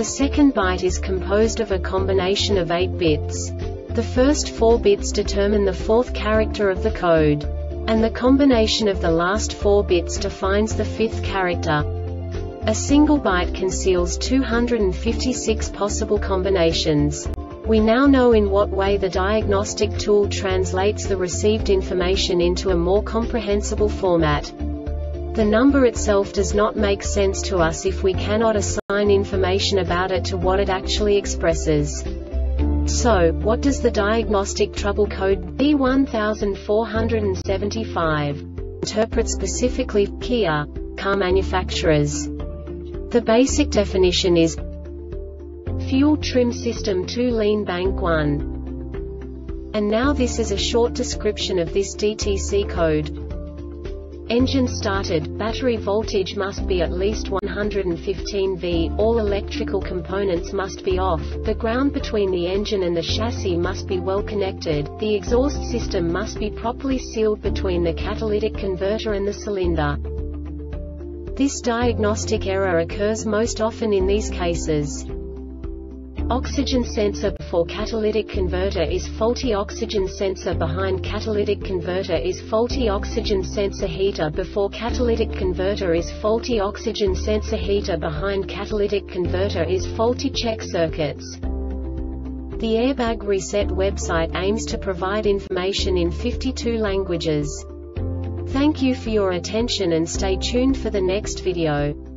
The second byte is composed of a combination of 8 bits. The first 4 bits determine the fourth character of the code. And the combination of the last 4 bits defines the fifth character. A single byte conceals 256 possible combinations. We now know in what way the diagnostic tool translates the received information into a more comprehensible format. The number itself does not make sense to us if we cannot assign information about it to what it actually expresses. So, what does the diagnostic trouble code B1475 interpret specifically Kia car manufacturers? The basic definition is Fuel Trim System Too Lean Bank 1. And now this is a short description of this DTC code. Engine started, battery voltage must be at least 115 V, all electrical components must be off, the ground between the engine and the chassis must be well connected, the exhaust system must be properly sealed between the catalytic converter and the cylinder. This diagnostic error occurs most often in these cases. Oxygen sensor before catalytic converter is faulty oxygen sensor behind catalytic converter is faulty oxygen sensor heater before catalytic converter is faulty oxygen sensor heater behind catalytic converter is faulty check circuits. The Airbag Reset website aims to provide information in 52 languages. Thank you for your attention and stay tuned for the next video.